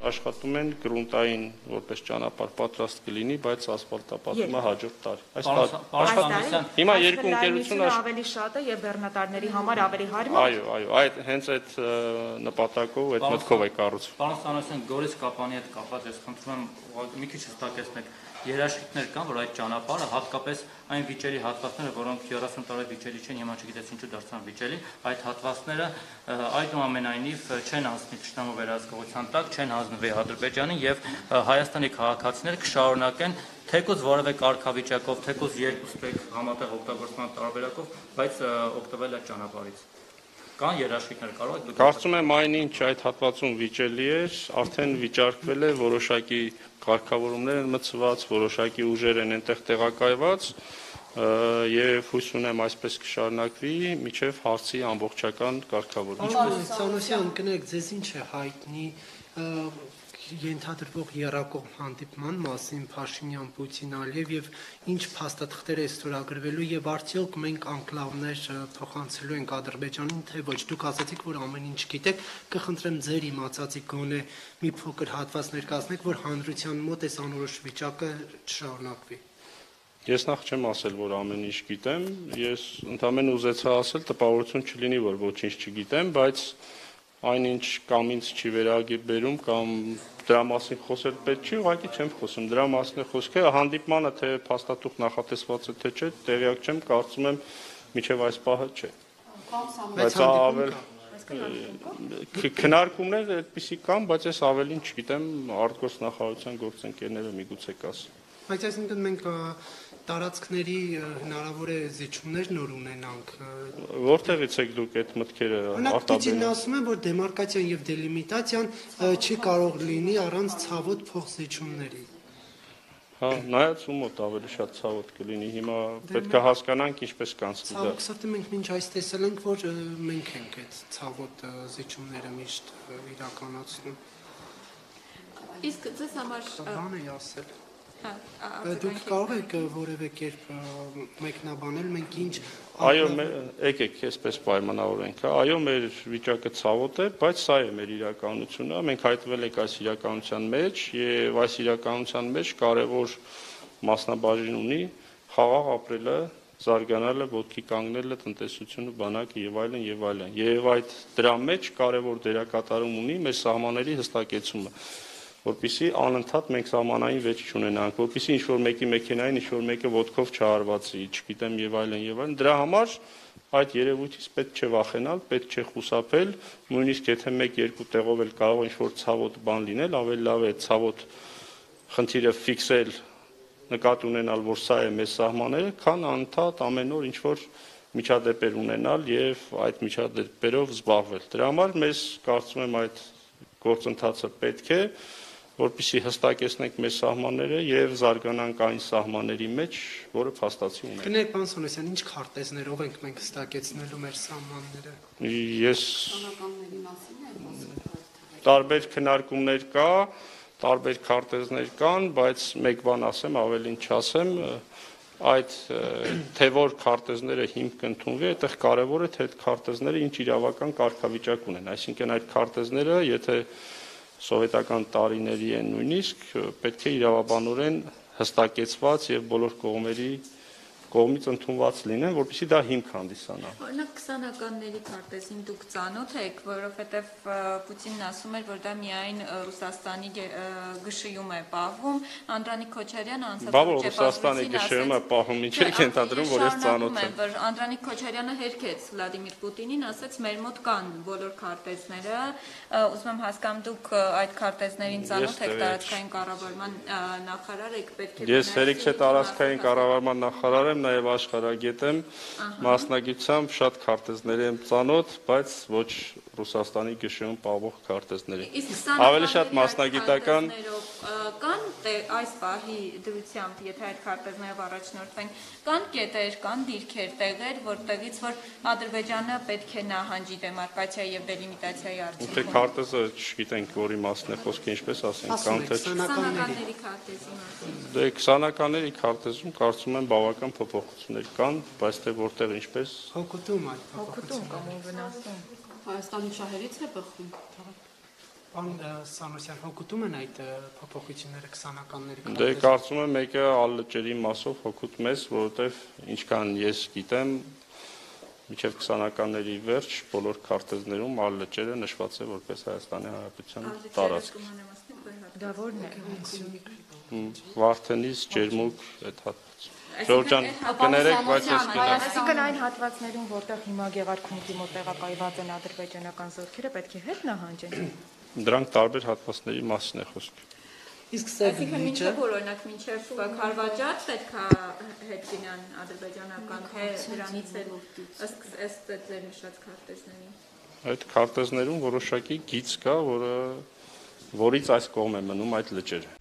աշխատում են գրունտային որպես ճանապարհ պատրաստ կլինի, բայց ասֆալտապատումը հաջորդ տարի։ Այս Պարոն Հիմա երկու ընկերություն ավելի շատ է եւ բեռնատարների համար ավելի հարմար։ Այո, այո, այդ հենց այդ նպատակով, այդ մտքով է կառուցվում։ Պարոն Սանոսյան, Գորիս Կապանի հետ կապված ես խնդրում եմ մի քիչ հստակեցնեք երաշխիքներ կան, որ այդ ճանապարհը հատկապես այն վիճելի հատվածները, որոնք 30 տարի վիճելի չեն, հիմա չգիտես ինչու դարձան վիճելի, այդ հատվածները այդուամենայնիվ չեն հասնի ճշտամու վերահսկողության տակ, չեն հանձնվի Ադրբեջանին եւ Հայաստանի քաղաքացիները կշարունակեն թեկոս որևէ կարգավիճակով, թեկոս երկուստեք համատեղ օգտագործման տարբերակով, բայց օգտվել այդ ճանապարհից կան երաշխիքներ կարող եք դուք Կարծում եմ այնինչ այդ հատվածում վիճելի էր, արդեն վիճարկվել է որոշակի կարգավորումներ են մցված, որոշակի ուժեր են այնտեղ տեղակայված եւ հույս ունեմ այսպես կշարունակվի միջև հարցի ամբողջական կարգավորում։ Պարոն Սանոսյան, կներեք, ձեզ ինչ է հայտնի ենթադրվող երակողմ հանդիպման մասին Փաշինյան-Պուտին Ալիև եւ ինչ փաստաթղթեր է ստորագրվելու եւ արդյոք մենք անկլավներ փոխանցելու ենք Ադրբեջանին թե ոչ դուք ասացիք որ ամեն ինչ գիտեք կխնդրեմ ձեր իմացածի գոնե մի փոքր հատված ներկայացնեք որ հանրության մոտ այս անորոշ վիճակը չշարունակվի Ես նախ չեմ ասել, որ ամեն ինչ գիտեմ, ես ընդհանրեն ուզեցա ասել, տպավորություն չլինի, որ ոչինչ չգիտեմ, բայց այնինչ կամ ինձ չի վերագիբերում կամ դրա մասին խոսել պետք չի, ուղղակի չեմ խոսում։ Դրա մասին է խոսքը, հանդիպմանը թե փաստաթուղթ նախատեսված է թե չէ, տեղյակ չեմ, կարծում եմ միջև այս պահը չէ։ Բայց ավել քննարկումներ այդպեսի կան, բայց ես ավելին չգիտեմ, արտգործնախարարության գործընկերները միգուցե կասեն։ Բայց այսինքն մենք տարածքների հնարավոր է զիջումներ նոր ունենանք։ Որտեղից եք դուք այդ մտքերը արտաբերում։ ասում են, որ դեմարկացիան եւ դելիմիտացիան չի կարող լինի առանց ցավոտ փոխզիջումների։ Հա, նայած ու մոտ ավելի շատ ցավոտ կլինի։ Հիմա պետք է հասկանանք ինչպես կանցնի դա։ Ցավոք սրտի մենք մինչ այս տեսել ենք, որ մենք ենք այդ ցավոտ զիջումները միշտ իրականացնում։ Իսկ ձեզ համար բան է ասել։ դուք կարող եք որևէ կերպ մեկնաբանել մենք ինչ Այո, եկեք, այսպես պայմանավորենք, հա, այո, մեր վիճակը ցավոտ է, բայց սա է մեր իրականությունը, մենք հայտնվել ենք այս իրականության մեջ եւ այս իրականության մեջ կարևոր մասնաբաժին ունի խաղաղ ապրելը, զարգանալը, ոտքի կանգնելը, տնտեսությունը, բանակը եւ այլն եւ այլն։ Եվ այդ դրա մեջ կարևոր դերակատարում ունի մեր սահմանների հստակեցումը որpիսի անընդհատ մենք սահմանային վեճ չունենանք, որpիսի ինչ որ մեկի մեքենային ինչ որ մեկը ոդկով չհարվածի, չգիտեմ եւ այլն եւ այլն։ Դրա համար այդ երևույթից պետք չէ վախենալ, պետք չէ խուսափել, նույնիսկ եթե 1-2 տեղով էլ կարող ինչ որ ցավոտ բան լինել, ավելի լավ է ցավոտ խնդիրը ֆիքսել, նկատ ունենալ, որ սա է մեր սահմանները, քան անընդհատ ամեն օր ինչ որ միջադեպեր ունենալ եւ այդ միջադեպերով զբաղվել։ Դրա համար մեզ կարծում եմ այդ գործընթացը պետք է որպիսի հստակեցնենք մեր սահմանները եւ զարգանանք այն սահմանների մեջ, որը փաստացի ունենք։ Գնեք պարոն Սոնոսյան, ինչ քարտեզներով ենք մենք հստակեցնելու մեր սահմանները։ Ես տարբեր քննարկումներ կա, տարբեր քարտեզներ կան, բայց մեկ բան ասեմ, ավելին չասեմ, այդ թե որ քարտեզները հիմք կընդունվի, այդտեղ կարևոր է թե այդ քարտեզները ինչ իրավական կարգավիճակ ունեն։ Այսինքն այդ քարտեզները, եթե սովետական տարիների են նույնիսկ պետք է իրավաբանորեն հստակեցված եւ բոլոր կողմերի կողմից ընդունված լինեն, որպեսզի դա հիմք հանդիսանա։ Օրինակ 20-ականների քարտեզին դուք ծանոթ եք, որովհետև Պուտինն ասում էր, որ դա միայն Ռուսաստանի գշիում է պահվում։ Անդրանիկ Քոչարյանը անցած Բա որ Ռուսաստանի գշիում է պահում, ինչ եք ենթադրում, որ ես ծանոթ եմ։ Որ Անդրանիկ Քոչարյանը հերքեց Վլադիմիր Պուտինին, ասաց մեր մոտ կան բոլոր քարտեզները։ Ուզում եմ հասկանամ դուք այդ քարտեզներին ծանոթ եք տարածքային կառավարման նախարար եք, պետք է Ես հերիք չէ տարածքային կառավարման նախարար եմ, եմ, նաև աշխարհագետ եմ, մասնագիտությամբ շատ քարտեզների եմ ծանոթ, բայց ոչ Ռուսաստանի գշում պահող քարտեզների։ Ավելի շատ մասնագիտական կան այս պահի դրությամբ, եթե այդ քարտեզներով առաջնորդվենք, կան կետեր, կան դիրքեր, տեղեր, որտեղից որ Ադրբեջանը պետք է նահանջի դեմարկացիայի եւ դելիմիտացիայի արդյունքում։ Թե քարտեզը չգիտենք, որի մասն է խոսքը, ինչպես ասենք, կան թե 20-ականների քարտեզի մասին։ Դե 20-ականների քարտեզում կարծում եմ բավական փոփոխություններ կան, բայց թե որտեղ ինչպես Հոգուտում այլ փոփոխություն։ Հոգուտում կամ ու վնասում։ Հայաստանի շահերից է բխում։ Պարոն Սանոսյան, հոգուտում են այդ փոփոխությունները 20-ականների Դե կարծում եմ մեկը ալլճերի մասով հոգուտ մեզ, որովհետև ինչքան ես գիտեմ, միջև 20-ականների վերջ բոլոր քարտեզներում ալլճերը նշված է որպես Հայաստանի Հանրապետության տարածք։ Դա ո՞րն է։ Մ, Վարդենից ջերմուկ այդ հատված։ Ժորժան, կներեք, բայց ես գիտեմ։ Այսինքն այն հատվածներում, որտեղ հիմա Գեղարքունիքի մոտ տեղակայված են ադրբեջանական զորքերը, պետք է հետ նահանջեն։ Դրանք տարբեր հատվածների մասին է խոսքը։ Իսկ սև Այսինքն մինչև որ օրինակ մինչև Խարվաճաց պետքա հետ գնան ադրբեջանական թե դրանից էլ ըստ ըստ ձեր նշած քարտեզների։ Այդ քարտեզներում որոշակի գիծ կա, որը որից այս կողմ է մնում այդ լճերը։